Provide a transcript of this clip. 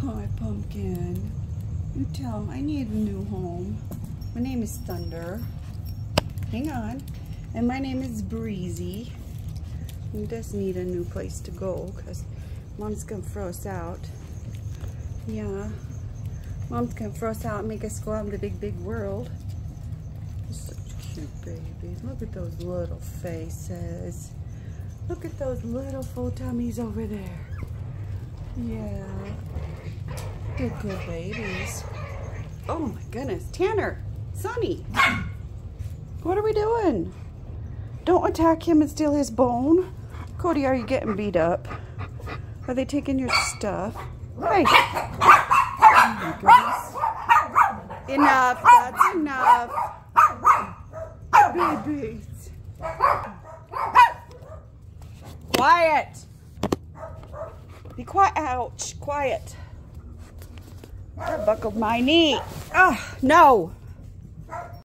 Hi, Pumpkin. You tell him I need a new home. My name is Thunder. Hang on. And my name is Breezy. We just need a new place to go because Mom's going to throw us out. Yeah. Mom's going to throw us out and make us go out in the big, big world. Such cute babies. Look at those little faces. Look at those little full tummies over there. Yeah. Good, good babies. Oh my goodness. Tanner, Sonny, what are we doing? Don't attack him and steal his bone. Cody, are you getting beat up? Are they taking your stuff? Hey. Oh. Enough. That's enough. Babies. Quiet. Be quiet. Ouch. Quiet. I buckled my knee. Oh, no.